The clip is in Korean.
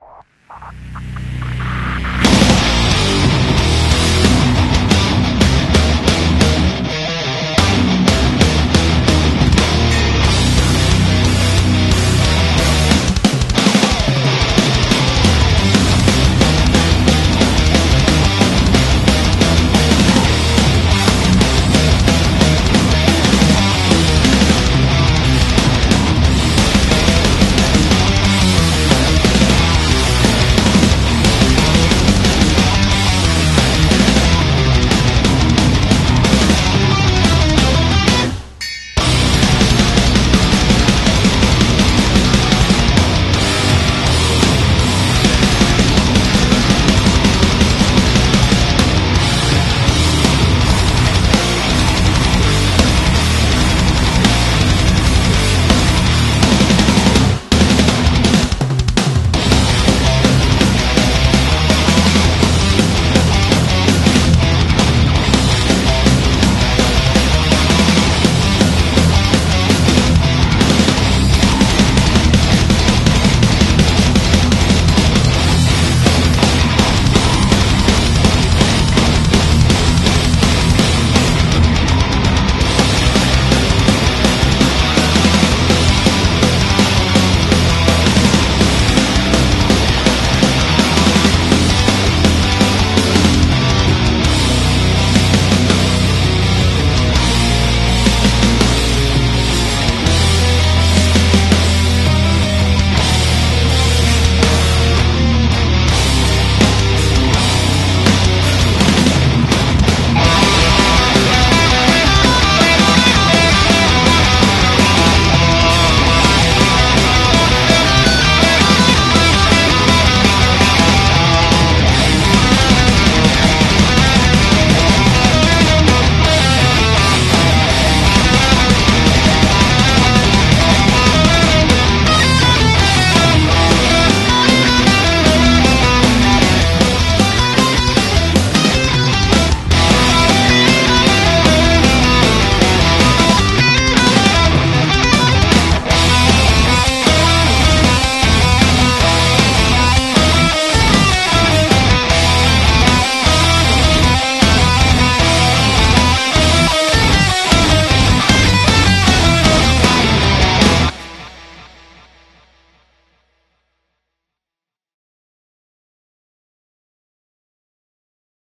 you